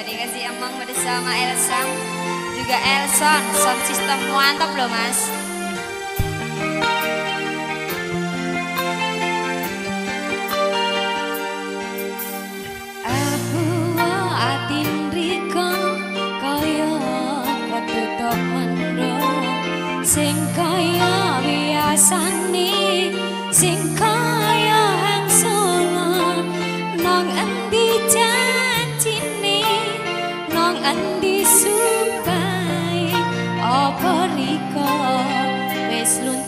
dikasih emang bersama Elsa juga Elson sound system mantap loh mas slow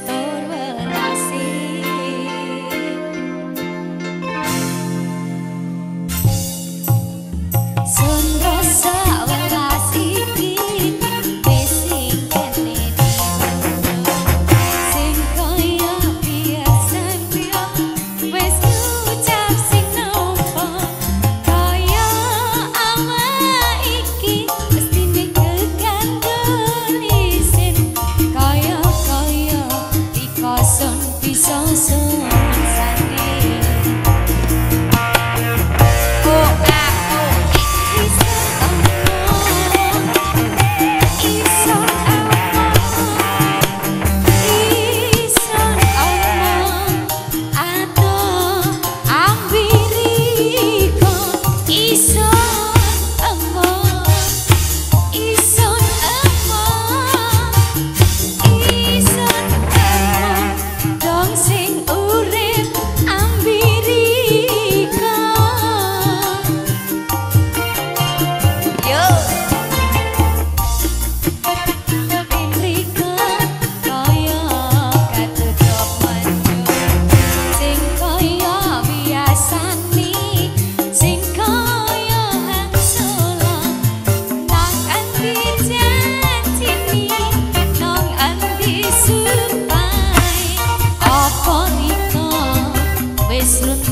Mesut